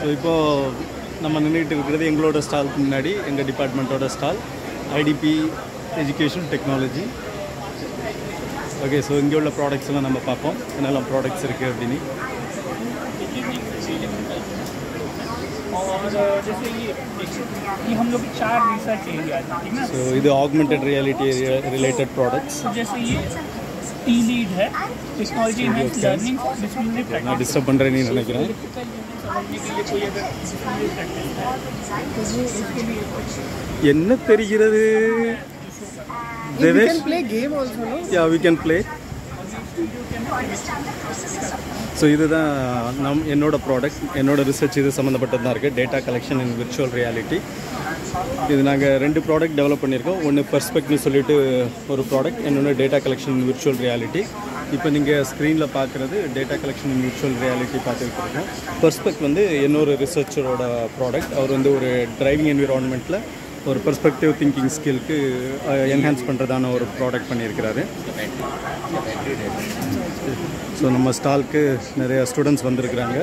So இப்போது நம்ம நின்றுட்டு இருக்கிறது எங்களோட ஸ்டாலுக்கு முன்னாடி எங்கள் டிபார்ட்மெண்ட்டோட stall IDP education technology okay so இங்கே உள்ள ப்ராடக்ட்ஸ் எல்லாம் நம்ம பார்ப்போம் என்னெல்லாம் ப்ராடக்ட்ஸ் இருக்குது அப்படின்னு और जैसे ये ये हम लोग चार रिसर्च एरिया है ठीक है ஸோ இது ஆக்மெண்டட் ரியாலிட்டி ரிலேட்டட் ப்ராடக்ட்ஸ் तो जैसे ये टी लीड है टेक्नोलॉजी इनहेंस लर्निंग डिस्प्ले நான் डिस्टर्ब பண்ணுறேன்னு நினைக்கிறேன் என்ன தெரிகிறது? தினேஷ் யா வி கேன் பிளே ஸோ இதுதான் நம் என்னோட ப்ராடக்ட் என்னோட ரிசர்ச் இது சம்மந்தப்பட்டது தான் இருக்குது data collection in virtual reality இது நாங்கள் ரெண்டு ப்ராடக்ட் டெவலப் பண்ணியிருக்கோம். ஒன்று பர்ஸ்பெக்ட்னு சொல்லிட்டு ஒரு ப்ராடக்ட் இன்னொன்று data collection in virtual reality இப்போ நீங்கள் ஸ்க்ரீனில் பார்க்குறது டேட்டா கலெக்ஷன் மியூச்சுவல் ரியாலிட்டி பார்த்துக்கிட்டு பெர்ஸ்பெக்ட் வந்து என்னோட ரிசர்ச்சரோட ப்ராடக்ட் அவர் வந்து ஒரு டிரைவிங் என்விரான்மெண்ட்டில் ஒரு பெர்ஸ்பெக்டிவ் திங்கிங் ஸ்கில்க்கு என்ஹான்ஸ் பண்ணுறதான ஒரு ப்ராடக்ட் பண்ணியிருக்கிறாரு. ஸோ நம்ம ஸ்டாலுக்கு நிறைய ஸ்டூடெண்ட்ஸ் வந்திருக்கிறாங்க.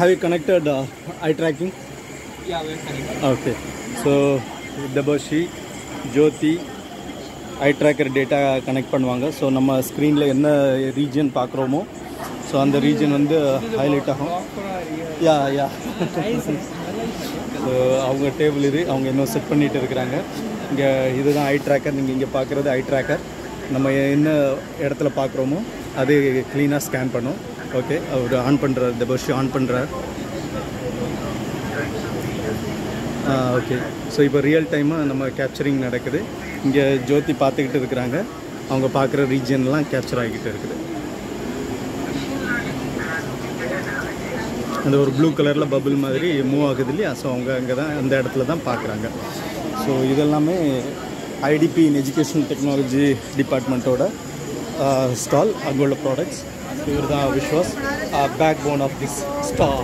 Have you connected eye tracking okay so Tapasi Jyoti eye tracker data connect பண்ணுவாங்க. ஸோ நம்ம ஸ்க்ரீனில் என்ன ரீஜன் பார்க்குறோமோ ஸோ அந்த ரீஜன் வந்து ஹைலைட் ஆகும். யா யா ஸோ அவங்க டேபிள் இது அவங்க இன்னும் செட் பண்ணிட்டு இருக்கிறாங்க. இங்கே இதுதான் ஐ ட்ராக்கர் நீங்கள் இங்கே பார்க்குறது ஐ ட்ராக்கர் நம்ம என்ன இடத்துல பார்க்குறோமோ அது க்ளீனாக ஸ்கேன் பண்ணும். ஓகே அவர் ஆன் பண்ணுறார் இந்த பஸ் ஆன் பண்ணுறார் ஓகே ஸோ இப்போ ரியல் டைமாக நம்ம கேப்சரிங் நடக்குது. இங்கே ஜோதி பார்த்துக்கிட்டு இருக்கிறாங்க. அவங்க பார்க்குற ரீஜன்லாம் கேப்சர் ஆகிக்கிட்டு இருக்குது. அந்த ஒரு ப்ளூ கலரில் பபுள் மாதிரி மூவ் ஆகுது இல்லையா? ஸோ அவங்க அங்கே தான் அந்த இடத்துல தான் பார்க்குறாங்க. ஸோ இதெல்லாமே ஐடிபி இன் எஜுகேஷன் டெக்னாலஜி டிபார்ட்மெண்ட்டோட ஸ்டால் அங்கே உள்ள ப்ராடக்ட்ஸ் இவர் தான் Vishwas backbone of this star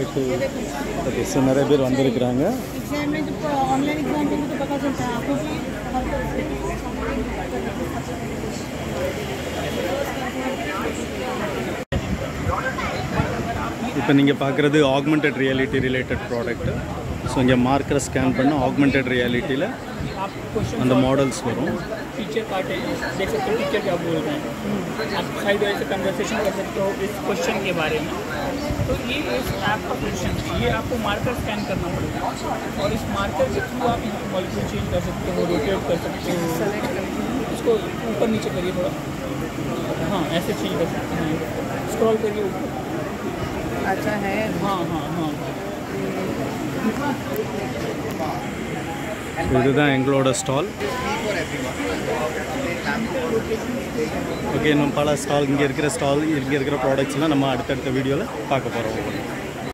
okay okay so நிறைய பேர் வந்திருக்கிறாங்க. இப்போ நீங்கள் பார்க்குறது augmented reality related product so இங்கே மார்க்கரை ஸ்கேன் பண்ண ஆக்மெண்டட் ரியாலிட்டியில் அந்த மாடல்ஸ் வரும். टीचर पार्ट है देख सकते हो टीचर क्या बोल रहे हैं। आप साइड वाइज से कन्वर्सेशन कर सकते हो इस क्वेश्चन के बारे में। तो ये इस ऐप का क्वेश्चन है। ये आपको मार्कर स्कैन करना पड़ेगा। और इस मार्कर के थ्रू आप मॉलिक्यूल चेंज कर सकते हो रोटेट कर सकते हो। इसको ऊपर नीचे करिए थोड़ा। हाँ ऐसे चेंज कर सकते हैं। स्क्रॉल करिए ऊपर। अच्छा है। हाँ हाँ हाँ। இதுதான் எங்களோட ஸ்டால். ஓகே இன்னும் பல ஸ்டால் இங்கே இருக்கிற ஸ்டால் இங்கே இருக்கிற ப்ராடக்ட்ஸ்லாம் நம்ம அடுத்தடுத்த வீடியோவில் பார்க்க போகிறோம்